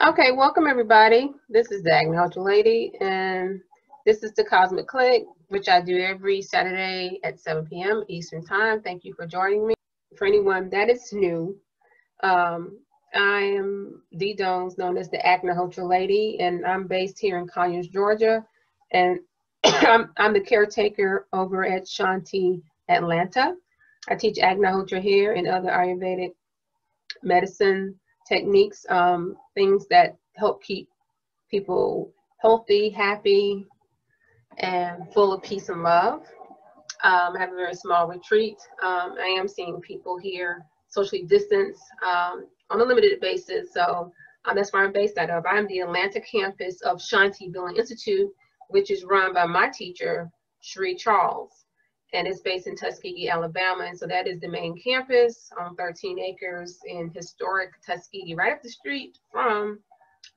Okay, welcome everybody. This is the Agnihotra Lady, and this is the Cosmic Clinic, which I do every Saturday at 7 p.m. Eastern Time. Thank you for joining me. For anyone that is new, um, I am Dee Doanes, known as the Agnihotra Lady, and I'm based here in Conyers, Georgia, and I'm, I'm the caretaker over at Shanti Atlanta. I teach Agnihotra here and other Ayurvedic medicine techniques, um, things that help keep people healthy, happy, and full of peace and love. Um, I have a very small retreat. Um, I am seeing people here socially distanced um, on a limited basis. So um, that's where I'm based out of. I'm the Atlanta campus of Shanti Villa Institute, which is run by my teacher, Sri Charles and it's based in Tuskegee, Alabama. And so that is the main campus on 13 acres in historic Tuskegee, right up the street from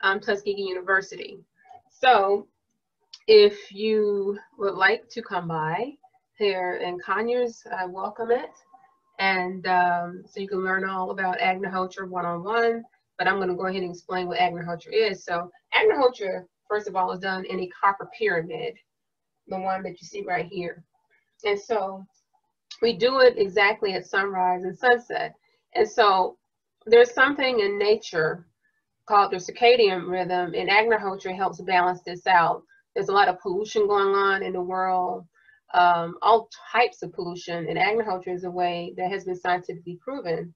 um, Tuskegee University. So if you would like to come by here in Conyers, I welcome it. And um, so you can learn all about Agnihotra one-on-one, but I'm gonna go ahead and explain what Agnihotra is. So Agnihotra, first of all, is done in a copper pyramid, the one that you see right here. And so we do it exactly at sunrise and sunset. And so there's something in nature called the circadian rhythm, and Agnihotra helps balance this out. There's a lot of pollution going on in the world, um, all types of pollution, and Agnihotra is a way that has been scientifically proven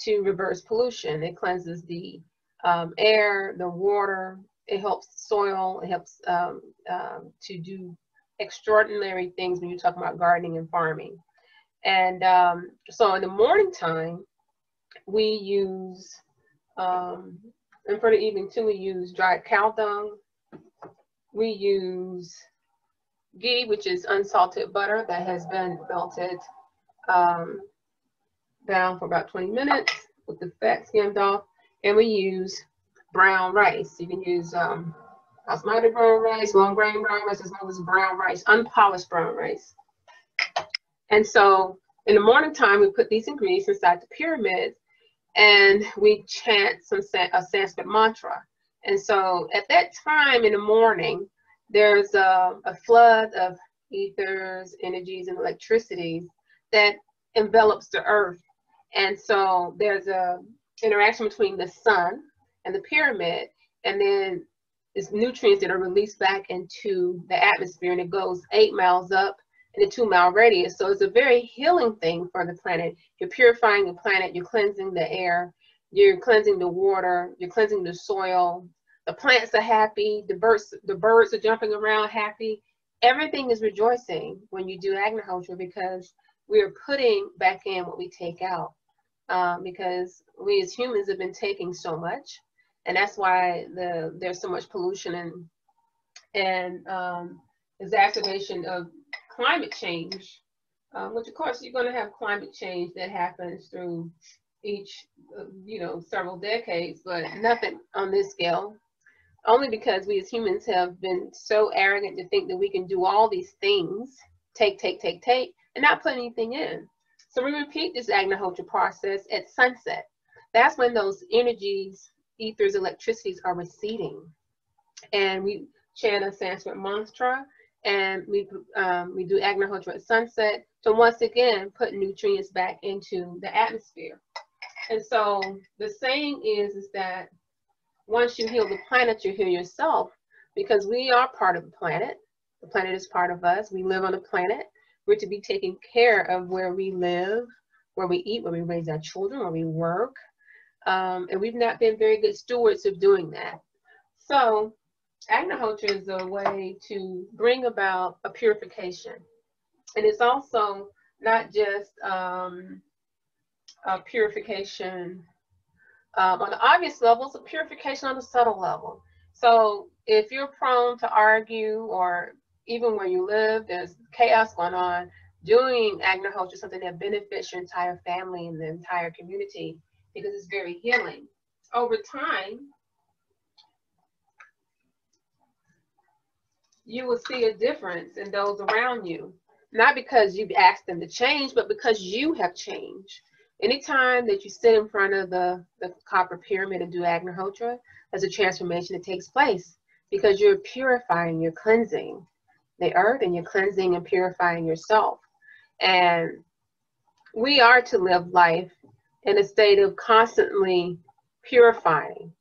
to reverse pollution. It cleanses the um, air, the water, it helps soil, it helps um, um to do extraordinary things when you talk about gardening and farming. And um, so in the morning time, we use, um, and for the evening too, we use dried cow dung. We use ghee, which is unsalted butter that has been melted um, down for about 20 minutes with the fat skimmed off. And we use brown rice. You can use um, basmati brown rice, long grain brown rice, as well as brown rice, unpolished brown rice. And so in the morning time, we put these ingredients inside the pyramid and we chant some a Sanskrit mantra. And so at that time in the morning, there's a, a flood of ethers, energies, and electricities that envelops the earth. And so there's a interaction between the sun and the pyramid. And then it's nutrients that are released back into the atmosphere and it goes eight miles up in a two mile radius. So it's a very healing thing for the planet. You're purifying the planet, you're cleansing the air, you're cleansing the water, you're cleansing the soil. The plants are happy, the birds, the birds are jumping around happy. Everything is rejoicing when you do Agnihotra because we are putting back in what we take out. Um, because we as humans have been taking so much and that's why the there's so much pollution and and um, exacerbation of climate change, um, which of course you're going to have climate change that happens through each, you know, several decades, but nothing on this scale. Only because we as humans have been so arrogant to think that we can do all these things, take, take, take, take, and not put anything in. So we repeat this Agnihotra process at sunset. That's when those energies ethers, electricities are receding. And we chant a Sanskrit mantra and we, um, we do Agnihotra at sunset to once again put nutrients back into the atmosphere. And so the saying is, is that once you heal the planet, you heal yourself because we are part of the planet. The planet is part of us. We live on the planet. We're to be taking care of where we live, where we eat, where we raise our children, where we work, um, and we've not been very good stewards of doing that. So Agnihotra is a way to bring about a purification. And it's also not just um, a purification um, on the obvious level, it's a purification on the subtle level. So if you're prone to argue or even where you live, there's chaos going on, doing Agnihotra is something that benefits your entire family and the entire community because it's very healing. Over time, you will see a difference in those around you. Not because you've asked them to change, but because you have changed. Anytime that you sit in front of the, the copper pyramid and do Agnihotra, there's a transformation that takes place because you're purifying, you're cleansing the earth and you're cleansing and purifying yourself. And we are to live life in a state of constantly purifying,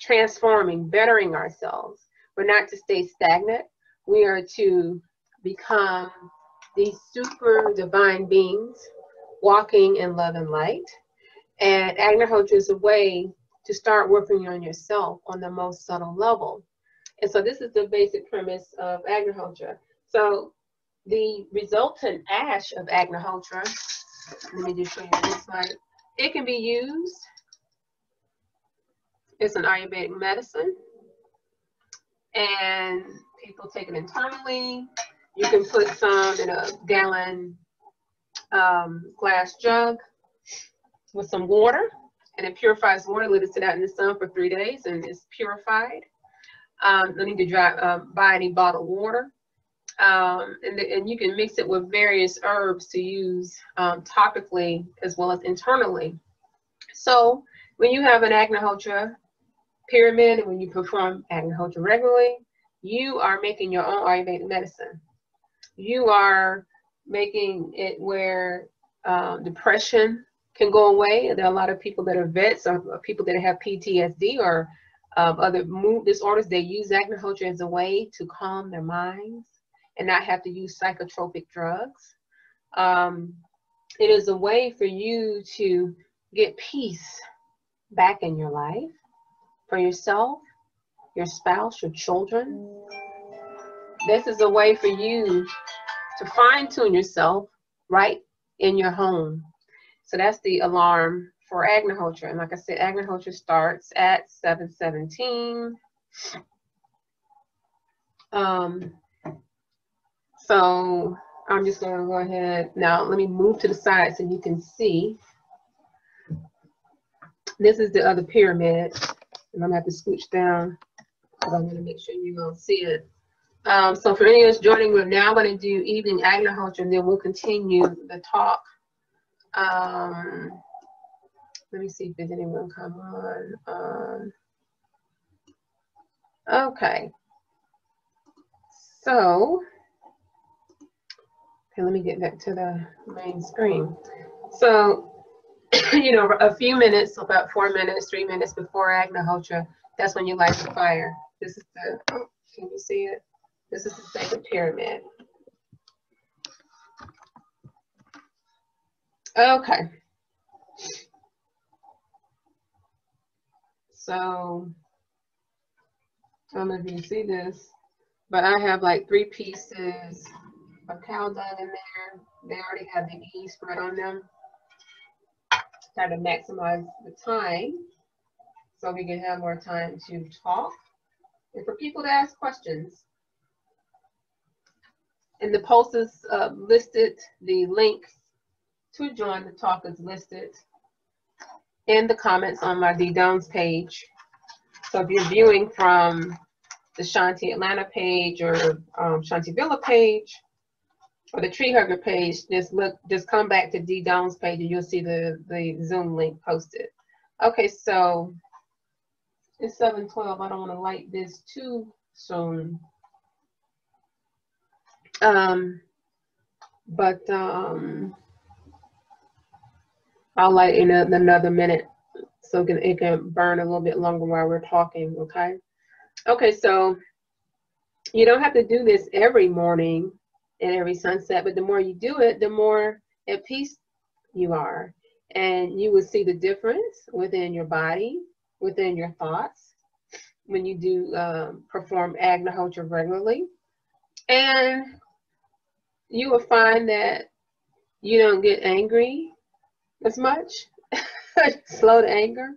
transforming, bettering ourselves. We're not to stay stagnant. We are to become these super divine beings walking in love and light. And Agnihotra is a way to start working on yourself on the most subtle level. And so this is the basic premise of Agnihotra. So the resultant ash of Agnihotra, let me just show you this slide. It can be used, it's an Ayurvedic medicine, and people take it internally. You can put some in a gallon um, glass jug with some water and it purifies water. Let it sit out in the sun for three days and it's purified. Um, no need to dry, uh, buy any bottled water. Um, and, the, and you can mix it with various herbs to use um, topically as well as internally. So when you have an Agnihotra pyramid and when you perform Agnihotra regularly, you are making your own Ayurvedic medicine. You are making it where um, depression can go away. There are a lot of people that are vets or people that have PTSD or um, other mood disorders. They use Agnihotra as a way to calm their minds and not have to use psychotropic drugs. Um, it is a way for you to get peace back in your life for yourself, your spouse, your children. This is a way for you to fine tune yourself right in your home. So that's the alarm for Agnihotra. And like I said, Agnihotra starts at 717. Um, so I'm just going to go ahead. Now, let me move to the side so you can see. This is the other pyramid. And I'm to have to scooch down because I'm going to make sure you don't see it. Um, so for any of us joining, we're now going to do evening Agnihotra, and then we'll continue the talk. Um, let me see if there's anyone come on. Um, okay. So, okay, let me get back to the main screen. So, you know, a few minutes, about four minutes, three minutes before Agnihotra, that's when you light the fire. This is the, oh, can you see it? This is the second pyramid. Okay. So, I don't know if you see this, but I have like three pieces cow dung in there. They already have the E spread on them. Try to maximize the time so we can have more time to talk and for people to ask questions. And the post is uh, listed, the link to join the talk is listed in the comments on my Dee Doanes page. So if you're viewing from the Shanti Atlanta page or um, Shanti Villa page or the Tree Hugger page, just look, just come back to Dee Doanes page and you'll see the, the Zoom link posted. Okay, so it's 712. I don't want to light this too soon. Um, but um, I'll light in a, another minute so it can, it can burn a little bit longer while we're talking, okay? Okay, so you don't have to do this every morning and every sunset, but the more you do it, the more at peace you are. And you will see the difference within your body, within your thoughts, when you do um, perform Agnihotra regularly. And you will find that you don't get angry as much, slow to anger,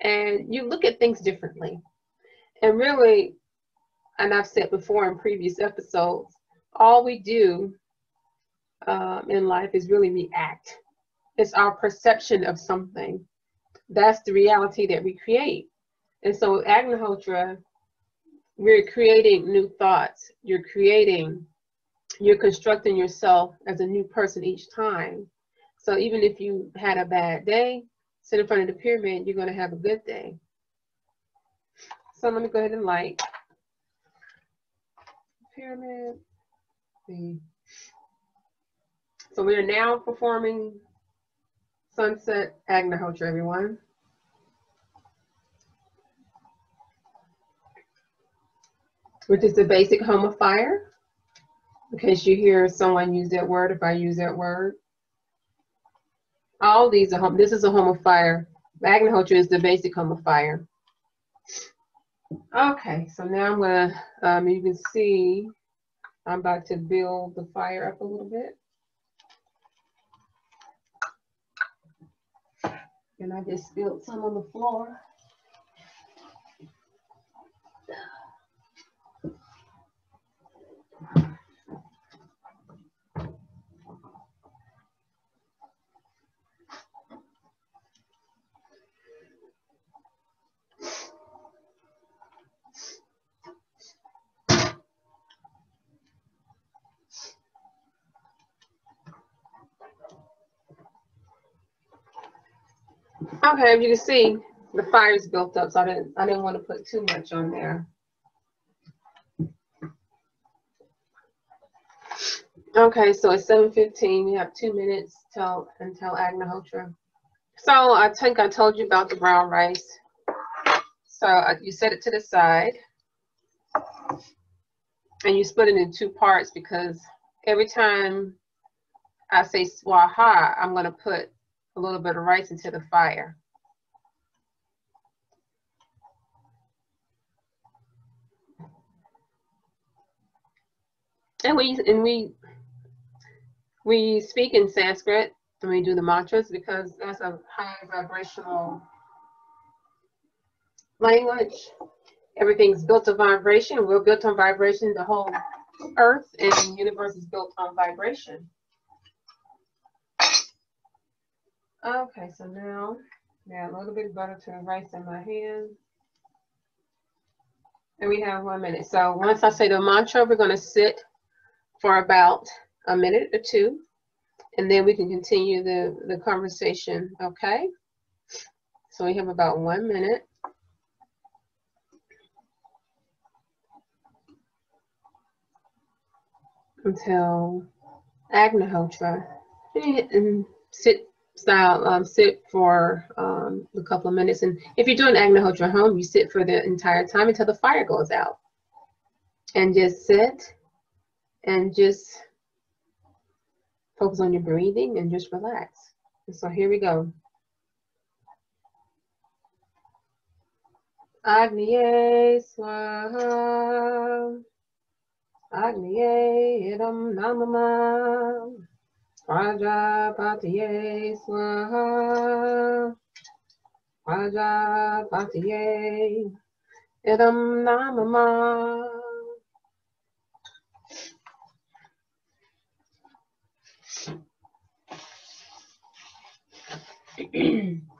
and you look at things differently. And really, and I've said before in previous episodes, all we do um, in life is really react. It's our perception of something. That's the reality that we create. And so Agnihotra, we're creating new thoughts. You're creating you're constructing yourself as a new person each time. So even if you had a bad day, sit in front of the pyramid, you're going to have a good day. So let me go ahead and light pyramid. See. So we are now performing Sunset Agnihotra, everyone. Which is the basic home of fire. In case you hear someone use that word, if I use that word. All these are home, this is a home of fire. Agnihotra is the basic home of fire. Okay, so now I'm gonna, um, you can see, I'm about to build the fire up a little bit. And I just spilled some on the floor. Okay, you can see the fire's built up, so I didn't I didn't want to put too much on there. Okay, so it's 7.15. You have two minutes till until Agnihotra. So I think I told you about the brown rice. So uh, you set it to the side. And you split it in two parts because every time I say swaha, I'm going to put a little bit of rice into the fire. And we and we we speak in Sanskrit when we do the mantras because that's a high vibrational language. Everything's built on vibration. We're built on vibration. The whole earth and universe is built on vibration. Okay, so now got a little bit of butter to rice in my hand. And we have one minute. So once I say the mantra, we're going to sit for about a minute or two, and then we can continue the, the conversation, okay? So we have about one minute. Until Agnihotra. And sit style um, sit for um, a couple of minutes. And if you're doing Agnihotra home, you sit for the entire time until the fire goes out. And just sit and just focus on your breathing and just relax. And so here we go. Agniye Swaha Agniye Idam Namama paja Prajapatiye Swaha. Prajapatiye Idam Namama.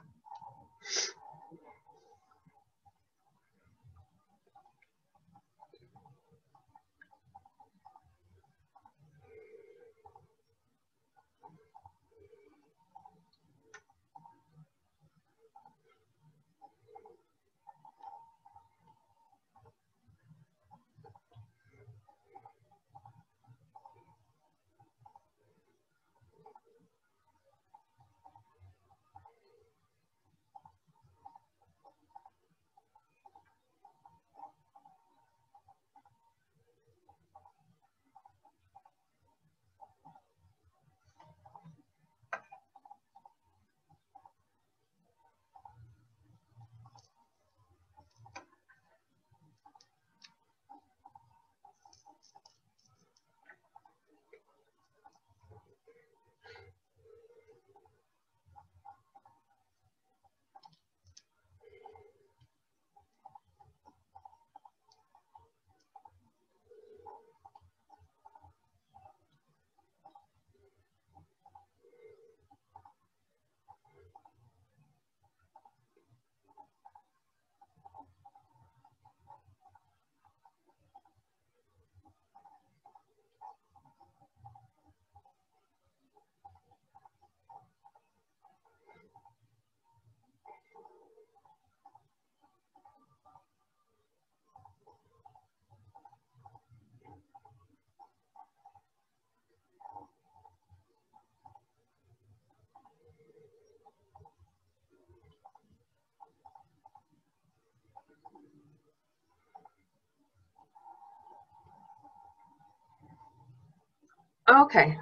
Okay,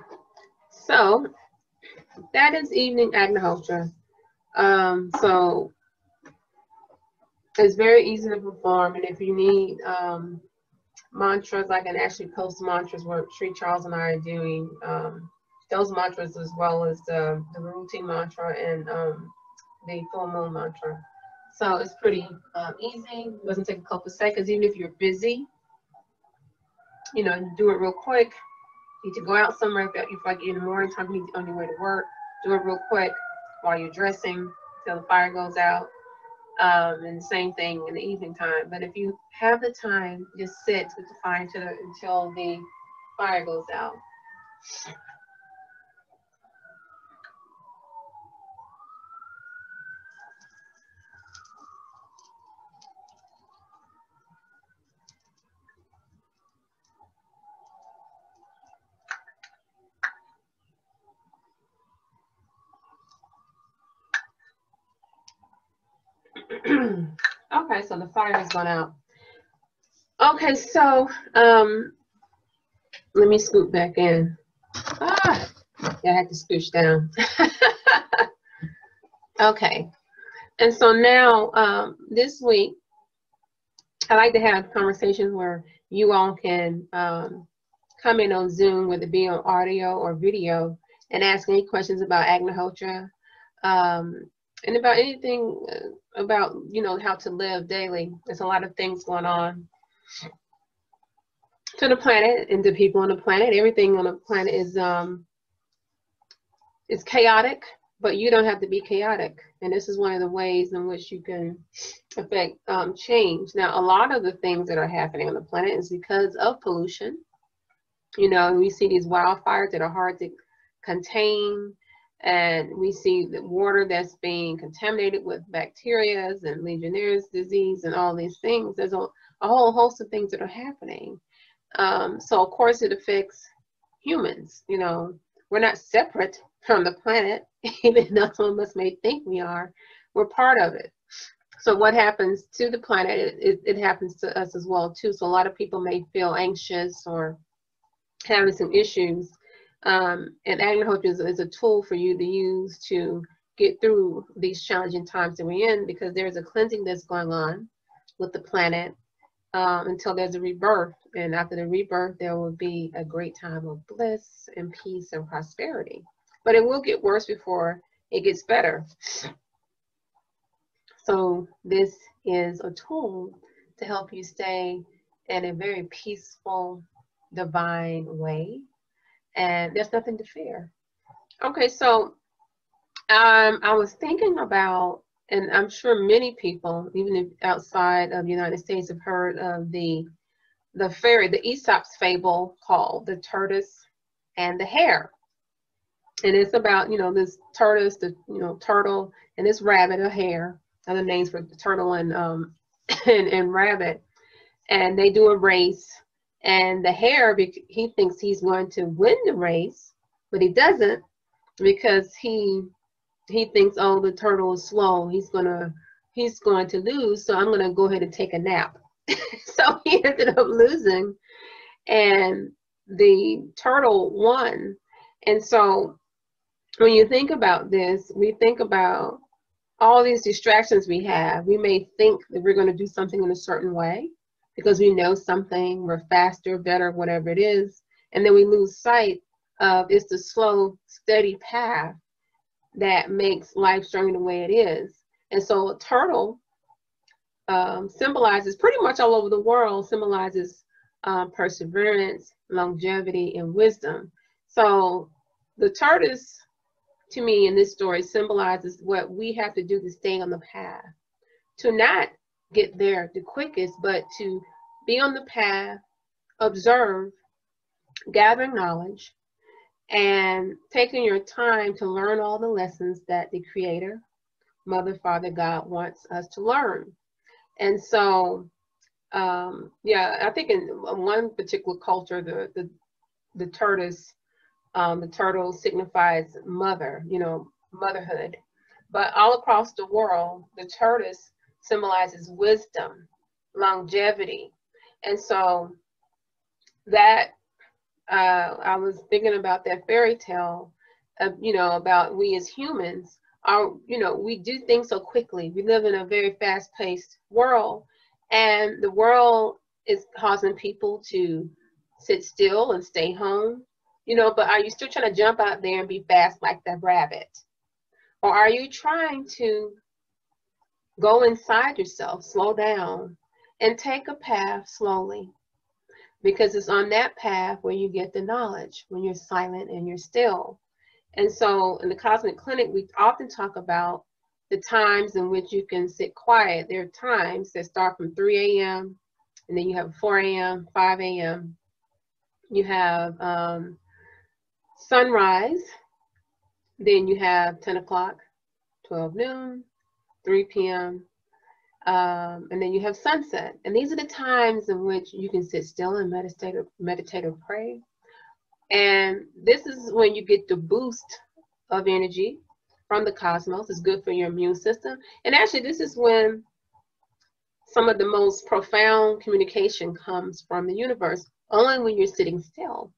so that is evening Agnihotra. Um, so it's very easy to perform, and if you need um, mantras, I can actually post mantras where Sri Charles and I are doing um, those mantras as well as the, the routine mantra and um, the full moon mantra. So it's pretty um, easy. It doesn't take a couple seconds, even if you're busy. You know, do it real quick. You need to go out somewhere if, if like in the morning time, you on your way to work. Do it real quick while you're dressing till the fire goes out. Um, and the same thing in the evening time. But if you have the time, just sit with the fire until the fire goes out. okay, so the fire has gone out. Okay, so um, let me scoot back in. Ah, yeah, I had to scooch down. okay, and so now um, this week, I like to have conversations where you all can um, come in on Zoom, whether it be on audio or video, and ask any questions about Agnihotra um, and about anything uh, about you know how to live daily. There's a lot of things going on to the planet and the people on the planet. Everything on the planet is um is chaotic, but you don't have to be chaotic. And this is one of the ways in which you can affect um, change. Now, a lot of the things that are happening on the planet is because of pollution. You know, we see these wildfires that are hard to contain and we see the water that's being contaminated with bacteria and Legionnaire's disease and all these things. There's a, a whole host of things that are happening. Um, so of course it affects humans. You know, we're not separate from the planet, even though some of us may think we are. We're part of it. So what happens to the planet, it, it, it happens to us as well too. So a lot of people may feel anxious or having some issues um, and Agnihotra is, is a tool for you to use to get through these challenging times that we're in because there's a cleansing that's going on with the planet um, until there's a rebirth. And after the rebirth, there will be a great time of bliss and peace and prosperity. But it will get worse before it gets better. So this is a tool to help you stay in a very peaceful, divine way and there's nothing to fear. Okay, so um, I was thinking about, and I'm sure many people, even outside of the United States, have heard of the the fairy, the Aesop's fable called the tortoise and the hare. And it's about, you know, this tortoise, the you know, turtle, and this rabbit, a hare, other names for the turtle and um and, and rabbit. And they do a race and the hare, he thinks he's going to win the race, but he doesn't because he he thinks, oh, the turtle is slow. He's gonna he's going to lose, so I'm gonna go ahead and take a nap. so he ended up losing, and the turtle won. And so when you think about this, we think about all these distractions we have. We may think that we're going to do something in a certain way, because we know something, we're faster, better, whatever it is, and then we lose sight of it's the slow, steady path that makes life stronger the way it is. And so a turtle um, symbolizes pretty much all over the world, symbolizes um, perseverance, longevity, and wisdom. So the tortoise, to me, in this story, symbolizes what we have to do to stay on the path, to not get there the quickest, but to be on the path, observe, gathering knowledge, and taking your time to learn all the lessons that the Creator, Mother, Father, God wants us to learn. And so, um, yeah, I think in one particular culture, the the, the tortoise, um, the turtle signifies mother, you know, motherhood. But all across the world, the tortoise symbolizes wisdom, longevity. And so that uh, I was thinking about that fairy tale, of, you know, about we as humans are, you know, we do things so quickly. We live in a very fast-paced world, and the world is causing people to sit still and stay home, you know. But are you still trying to jump out there and be fast like that rabbit, or are you trying to go inside yourself, slow down, and take a path slowly? because it's on that path where you get the knowledge when you're silent and you're still. And so in the Cosmic Clinic, we often talk about the times in which you can sit quiet. There are times that start from 3 a.m. and then you have 4 a.m., 5 a.m. You have um, sunrise, then you have 10 o'clock, 12 noon, 3 p.m., um, and then you have sunset. And these are the times in which you can sit still and meditate or, meditate or pray. And this is when you get the boost of energy from the cosmos. It's good for your immune system. And actually, this is when some of the most profound communication comes from the universe, only when you're sitting still.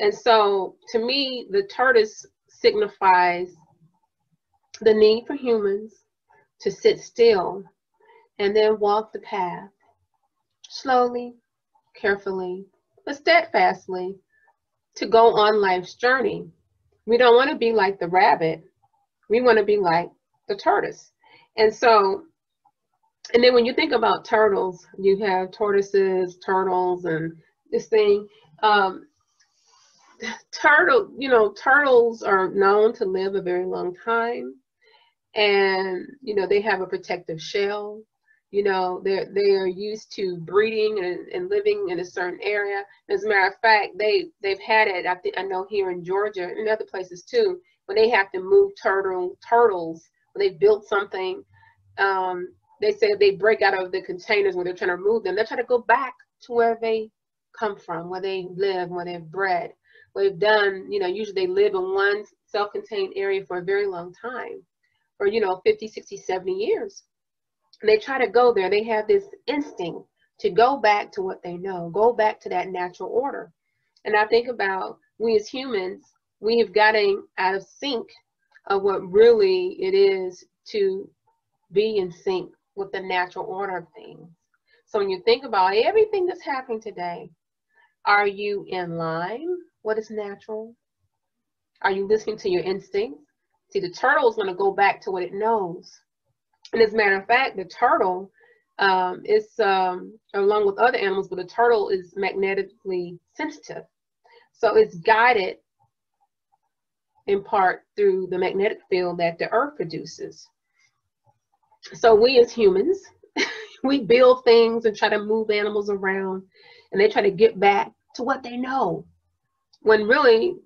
And so, to me, the tortoise signifies the need for humans to sit still and then walk the path slowly, carefully, but steadfastly to go on life's journey. We don't want to be like the rabbit. We want to be like the tortoise. And so, and then when you think about turtles, you have tortoises, turtles, and this thing. Um, turtle, you know, turtles are known to live a very long time. And, you know, they have a protective shell. You know they're they are used to breeding and, and living in a certain area. As a matter of fact they they've had it i think i know here in georgia and other places too when they have to move turtle turtles when they built something um, they say they break out of the containers when they're trying to remove them. They're trying to go back to where they come from where they live where they've bred. What they've done you know usually they live in one self-contained area for a very long time for you know 50 60 70 years they try to go there. They have this instinct to go back to what they know, go back to that natural order. And I think about we as humans, we have gotten out of sync of what really it is to be in sync with the natural order of things. So when you think about everything that's happening today, are you in line? What is natural? Are you listening to your instincts? See, the turtle is going to go back to what it knows. And as a matter of fact, the turtle um, is, um, along with other animals, but the turtle is magnetically sensitive. So it's guided in part through the magnetic field that the earth produces. So we as humans, we build things and try to move animals around and they try to get back to what they know when really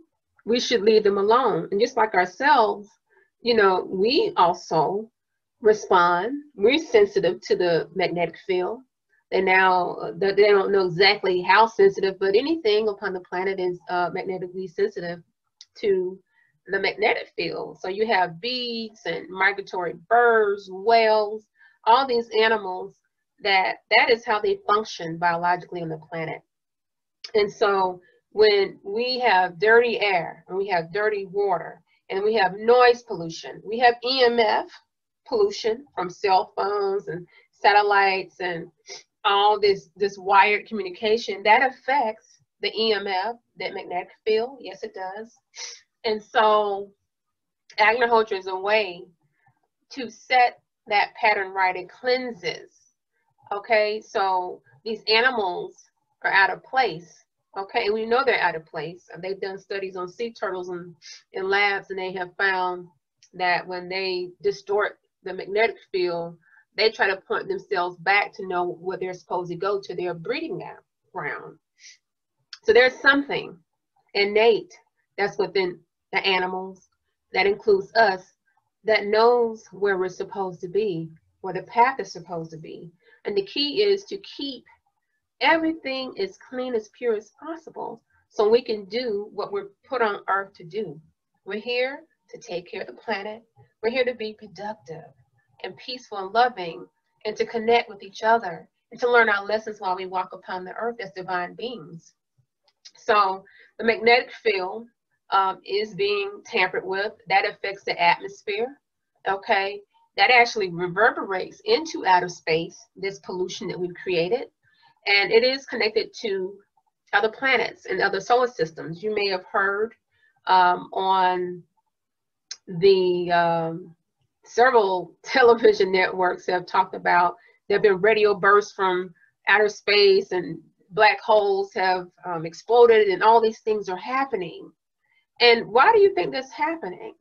we should leave them alone. And just like ourselves, you know, we also respond. We're sensitive to the magnetic field. They now they don't know exactly how sensitive, but anything upon the planet is uh, magnetically sensitive to the magnetic field. So you have bees and migratory birds, whales, all these animals that that is how they function biologically on the planet. And so when we have dirty air and we have dirty water and we have noise pollution, we have EMF, pollution from cell phones and satellites and all this this wired communication that affects the EMF, that magnetic field. Yes, it does. And so Agnihotra is a way to set that pattern right. It cleanses. Okay, so these animals are out of place. Okay, and we know they're out of place. They've done studies on sea turtles in, in labs, and they have found that when they distort the magnetic field, they try to point themselves back to know where they're supposed to go to their breeding ground. So there's something innate that's within the animals that includes us that knows where we're supposed to be, where the path is supposed to be. And the key is to keep everything is clean, as pure as possible so we can do what we're put on earth to do. We're here to take care of the planet. We're here to be productive and peaceful and loving and to connect with each other and to learn our lessons while we walk upon the earth as divine beings. So the magnetic field um, is being tampered with. That affects the atmosphere. Okay, that actually reverberates into outer space. This pollution that we've created, and it is connected to other planets and other solar systems. You may have heard um, on the um, several television networks have talked about there have been radio bursts from outer space and black holes have um, exploded and all these things are happening. And why do you think that's happening?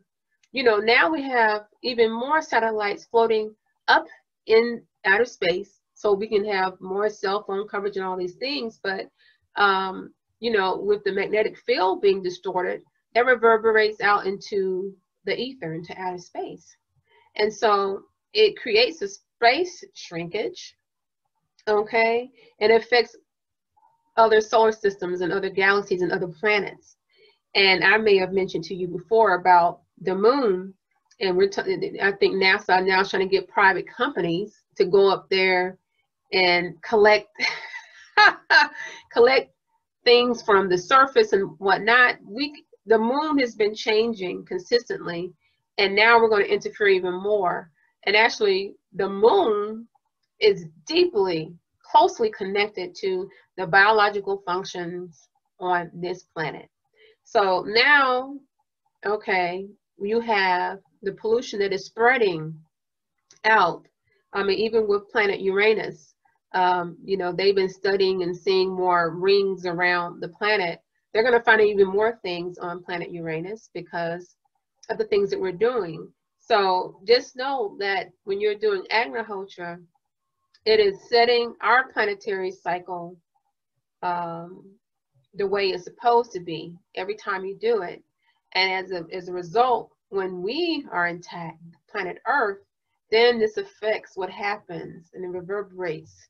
You know, now we have even more satellites floating up in outer space so we can have more cell phone coverage and all these things. But, um, you know, with the magnetic field being distorted, that reverberates out into the ether, into outer space. And so it creates a space shrinkage, okay? And affects other solar systems and other galaxies and other planets. And I may have mentioned to you before about the moon, and we're t- I think NASA now is trying to get private companies to go up there and collect collect things from the surface and whatnot. We the moon has been changing consistently, and now we're going to interfere even more. And actually, the moon is deeply, closely connected to the biological functions on this planet. So now, okay, you have the pollution that is spreading out. I mean, even with planet Uranus, um, you know, they've been studying and seeing more rings around the planet. They're going to find even more things on planet Uranus because of the things that we're doing. So just know that when you're doing Agnihotra, it is setting our planetary cycle um, the way it's supposed to be every time you do it. And as a, as a result, when we are intact, planet Earth, then this affects what happens and it reverberates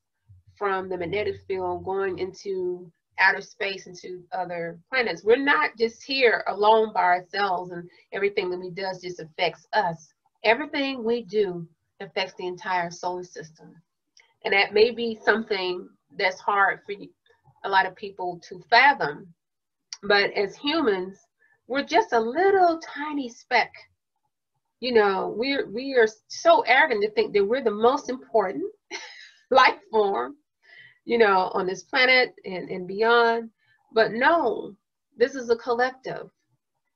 from the magnetic field going into outer space into other planets. We're not just here alone by ourselves and everything that we do just affects us. Everything we do affects the entire solar system. And that may be something that's hard for a lot of people to fathom. But as humans, we're just a little tiny speck. You know, we're we are so arrogant to think that we're the most important life form you know, on this planet and, and beyond. But no, this is a collective.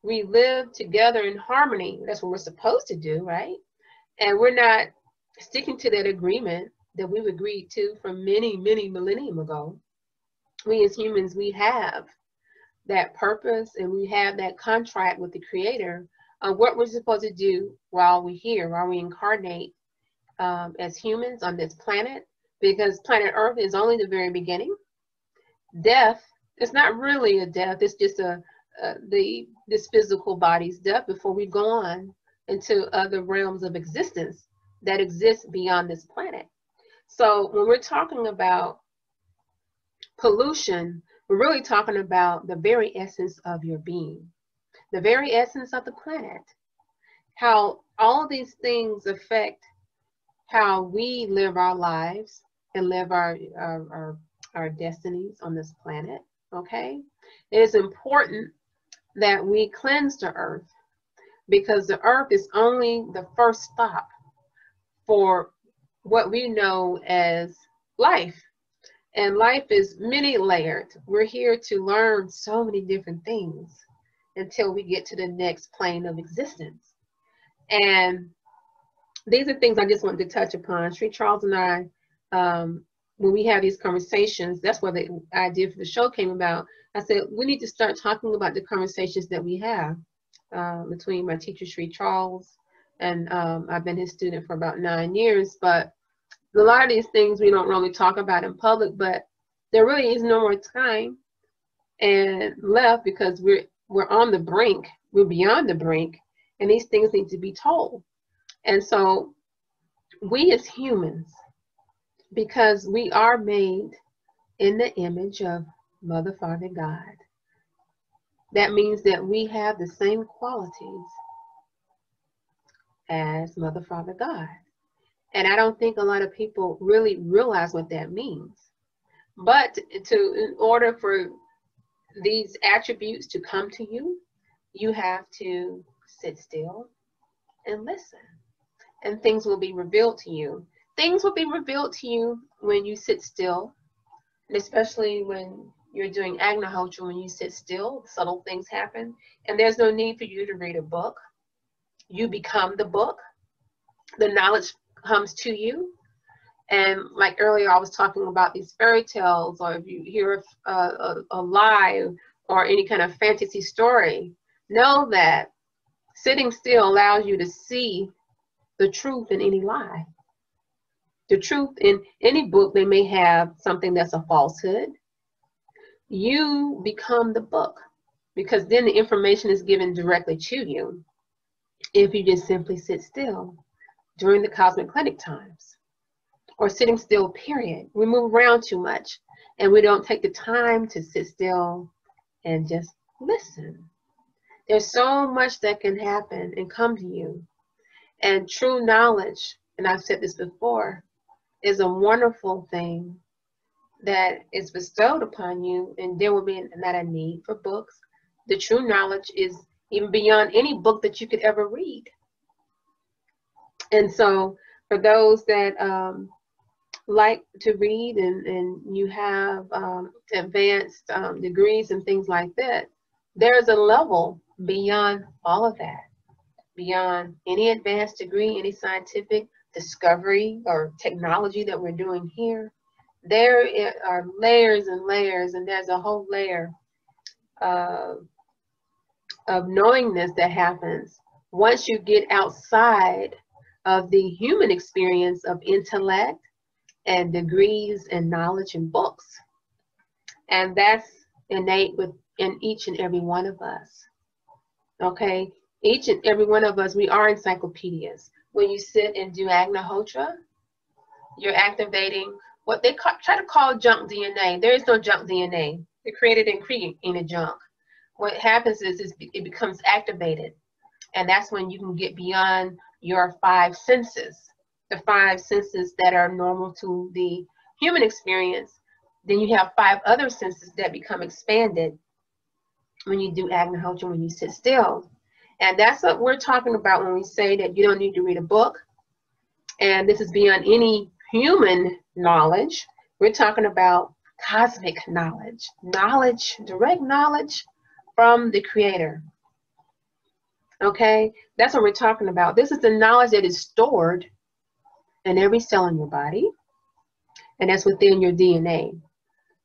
We live together in harmony. That's what we're supposed to do, right? And we're not sticking to that agreement that we've agreed to from many, many millennium ago. We as humans, we have that purpose and we have that contract with the creator of what we're supposed to do while we're here, while we incarnate um, as humans on this planet because planet Earth is only the very beginning. Death is not really a death; it's just a, a the this physical body's death before we go on into other realms of existence that exist beyond this planet. So when we're talking about pollution, we're really talking about the very essence of your being, the very essence of the planet, how all these things affect how we live our lives, and live our, our, our, our destinies on this planet, okay? It is important that we cleanse the earth because the earth is only the first stop for what we know as life. And life is many layered. We're here to learn so many different things until we get to the next plane of existence. And these are things I just wanted to touch upon. Sri Charles and I um, when we have these conversations, that's where the idea for the show came about. I said, we need to start talking about the conversations that we have uh, between my teacher, Sri Charles, and um, I've been his student for about nine years. But a lot of these things we don't really talk about in public, but there really is no more time and left because we're we're on the brink, we're beyond the brink, and these things need to be told. And so we as humans because we are made in the image of Mother, Father, God. That means that we have the same qualities as Mother, Father, God. And I don't think a lot of people really realize what that means. But to in order for these attributes to come to you, you have to sit still and listen. And things will be revealed to you. Things will be revealed to you when you sit still, and especially when you're doing agnihotra, when you sit still, subtle things happen. And there's no need for you to read a book. You become the book. The knowledge comes to you. And like earlier, I was talking about these fairy tales, or if you hear a, uh, a, a lie or any kind of fantasy story, know that sitting still allows you to see the truth in any lie. The truth in any book, they may have something that's a falsehood. You become the book because then the information is given directly to you if you just simply sit still during the cosmic clinic times or sitting still, period. We move around too much and we don't take the time to sit still and just listen. There's so much that can happen and come to you. And true knowledge, and I've said this before, is a wonderful thing that is bestowed upon you, and there will be not a need for books. The true knowledge is even beyond any book that you could ever read. And so, for those that um, like to read and, and you have um, advanced um, degrees and things like that, there's a level beyond all of that, beyond any advanced degree, any scientific discovery or technology that we're doing here. There are layers and layers, and there's a whole layer uh, of knowingness that happens once you get outside of the human experience of intellect and degrees and knowledge and books. And that's innate within each and every one of us. Okay? Each and every one of us, we are encyclopedias. When you sit and do Agnihotra, you're activating what they ca- try to call junk DNA. There is no junk DNA. They created and create in a junk. What happens is, is it becomes activated. And that's when you can get beyond your five senses the five senses that are normal to the human experience, then you have five other senses that become expanded when you do agnihotra, when you sit still. And that's what we're talking about when we say that you don't need to read a book. And this is beyond any human knowledge. We're talking about cosmic knowledge, knowledge, direct knowledge from the creator. Okay, that's what we're talking about. This is the knowledge that is stored in every cell in your body, and that's within your DNA.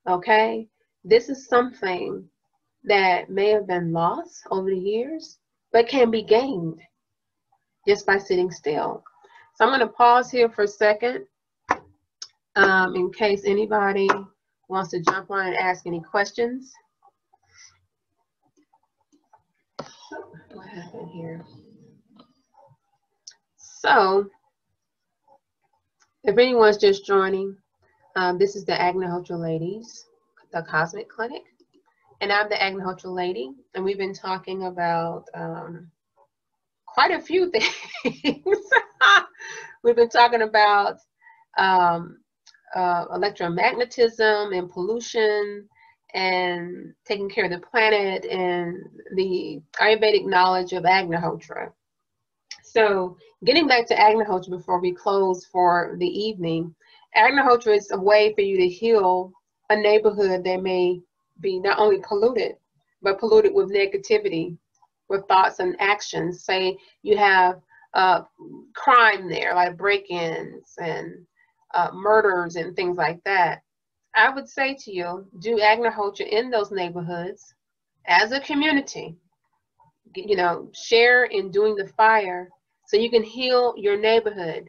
Okay? This is something that may have been lost over the years, but can be gained just by sitting still. So I'm going to pause here for a second um, in case anybody wants to jump on and ask any questions. What happened here? So if anyone's just joining, um, this is the Agnihotra Ladies, the Cosmic Clinic. And I'm the Agnihotra Lady, and we've been talking about um, quite a few things. we've been talking about um, uh, electromagnetism and pollution and taking care of the planet and the Ayurvedic knowledge of Agnihotra. So getting back to Agnihotra before we close for the evening, Agnihotra is a way for you to heal a neighborhood that may be not only polluted, but polluted with negativity, with thoughts and actions. Say you have uh, crime there, like break-ins and uh, murders and things like that. I would say to you, do Agnihotra in those neighborhoods as a community. You know, share in doing the fire so you can heal your neighborhood.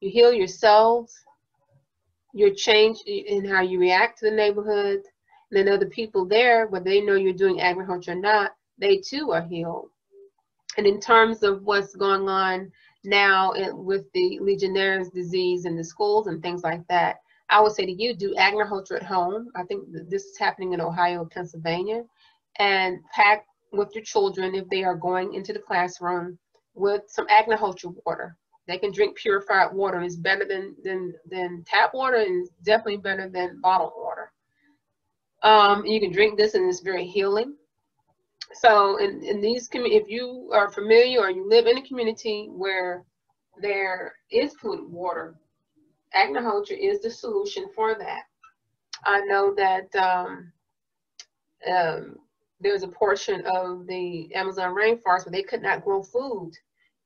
You heal yourselves, You change in how you react to the neighborhood. And then other people there, whether they know you're doing Agnihotra or not, they too are healed. And in terms of what's going on now with the Legionnaire's disease in the schools and things like that, I would say to you, do Agnihotra at home. I think this is happening in Ohio, Pennsylvania, and pack with your children if they are going into the classroom with some Agnihotra water. They can drink purified water. It's better than, than, than tap water and it's definitely better than bottled water. Um, you can drink this and it's very healing. So in, in these, if you are familiar or you live in a community where there is polluted water, Agnihotra is the solution for that. I know that um, um, there's a portion of the Amazon rainforest where they could not grow food.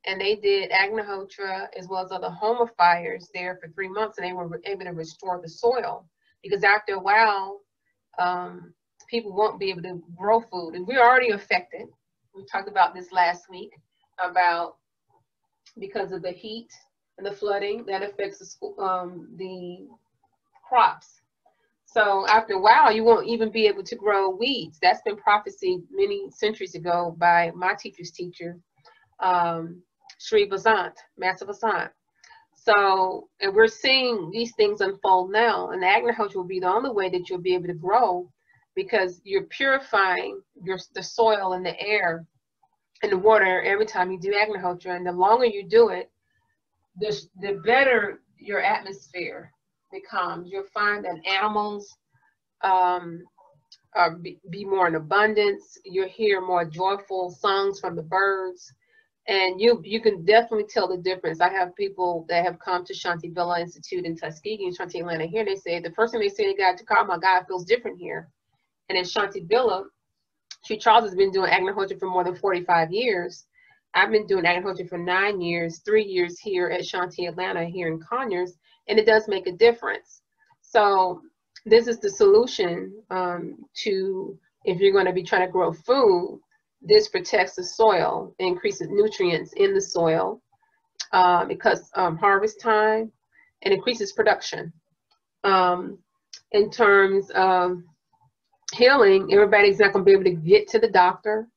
And they did Agnihotra as well as other humidifiers there for three months and they were able to restore the soil. Because after a while, um, people won't be able to grow food. And we're already affected. We talked about this last week about because of the heat and the flooding that affects the, school, um, the crops. So after a while, you won't even be able to grow weeds. That's been prophesied many centuries ago by my teacher's teacher, um, Sri Vasant, Master Vasant. So, and we're seeing these things unfold now, and Agnihotra will be the only way that you'll be able to grow because you're purifying your, the soil and the air and the water every time you do Agnihotra. And the longer you do it, the, the better your atmosphere becomes. You'll find that animals um, are be, be more in abundance. You'll hear more joyful songs from the birds. And you you can definitely tell the difference. I have people that have come to Shanti Villa Institute in Tuskegee and Shanti Atlanta here. They say the first thing they say they got to call my God feels different here. And in Shanti Villa, Sri Charles has been doing Agnihotra for more than 45 years. I've been doing Agnihotra for nine years, three years here at Shanti Atlanta here in Conyers, and it does make a difference. So this is the solution um, to if you're going to be trying to grow food, this protects the soil, increases nutrients in the soil uh, because um, harvest time and increases production. Um, in terms of healing, everybody's not going to be able to get to the doctor.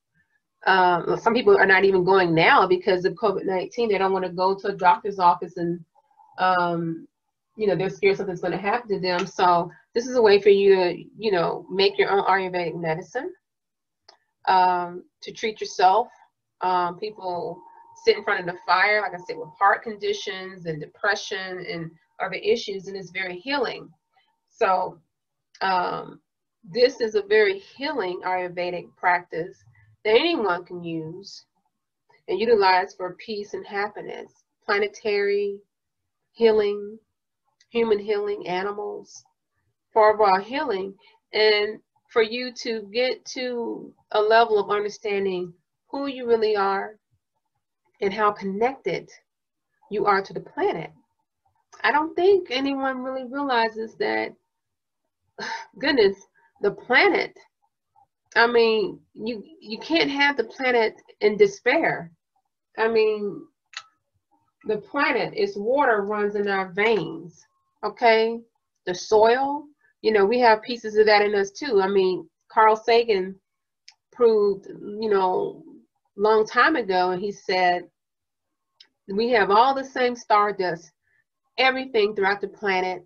Um, some people are not even going now because of COVID-19. They don't want to go to a doctor's office and, um, you know, they're scared something's going to happen to them. So this is a way for you to, you know, make your own Ayurvedic medicine um, to treat yourself. Um, people sit in front of the fire, like I said, with heart conditions and depression and other issues, and it's very healing. So um, this is a very healing Ayurvedic practice that anyone can use and utilize for peace and happiness. Planetary healing, human healing, animals, far healing, and for you to get to a level of understanding who you really are and how connected you are to the planet. I don't think anyone really realizes that, goodness, the planet i mean you you can't have the planet in despair i mean the planet is water runs in our veins okay the soil you know we have pieces of that in us too i mean carl sagan proved you know long time ago and he said we have all the same stardust everything throughout the planet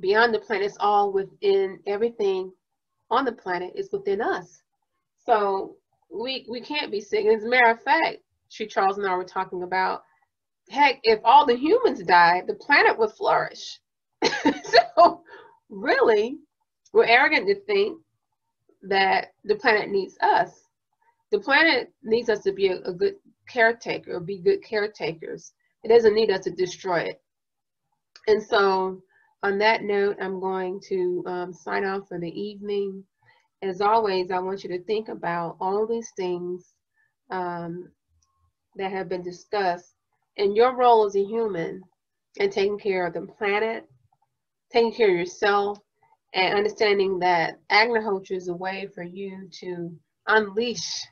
beyond the planet is all within everything on the planet is within us. So we we can't be sick. As a matter of fact, Sri Charles and I were talking about, heck, if all the humans died, the planet would flourish. so really, we're arrogant to think that the planet needs us. The planet needs us to be a, a good caretaker be good caretakers. It doesn't need us to destroy it. And so on that note, I'm going to um, sign off for the evening. As always, I want you to think about all these things um, that have been discussed and your role as a human in taking care of the planet, taking care of yourself, and understanding that Agnihotra is a way for you to unleash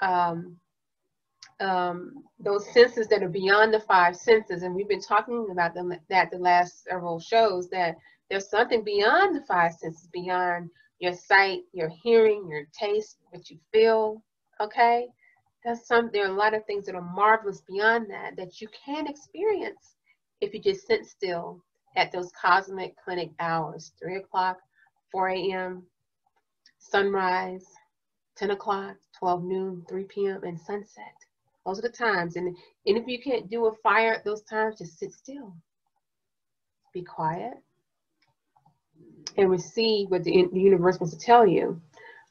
um, um, those senses that are beyond the five senses, and we've been talking about them that the last several shows that there's something beyond the five senses, beyond your sight, your hearing, your taste, what you feel. Okay, that's some. There are a lot of things that are marvelous beyond that that you can experience if you just sit still at those cosmic clinic hours, three o'clock, 4 a.m., sunrise, 10 o'clock, 12 noon, 3 p.m., and sunset. Those are the times. And, and if you can't do a fire at those times, just sit still. Be quiet. and receive what the, the universe wants to tell you.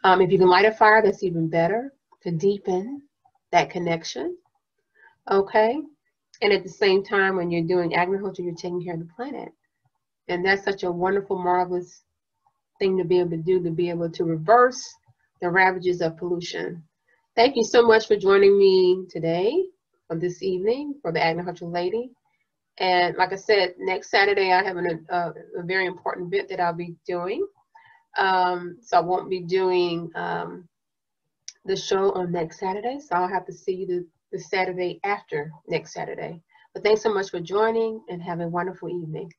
Um, if you can light a fire, that's even better to deepen that connection. Okay. And at the same time, when you're doing Agnihotra, you're taking care of the planet. And that's such a wonderful, marvelous thing to be able to do, to be able to reverse the ravages of pollution. Thank you so much for joining me today or this evening for the Agnihotra Lady. And like I said, next Saturday I have an, a, a very important bit that I'll be doing. Um, so I won't be doing um, the show on next Saturday. So I'll have to see you the, the Saturday after next Saturday. But thanks so much for joining and have a wonderful evening.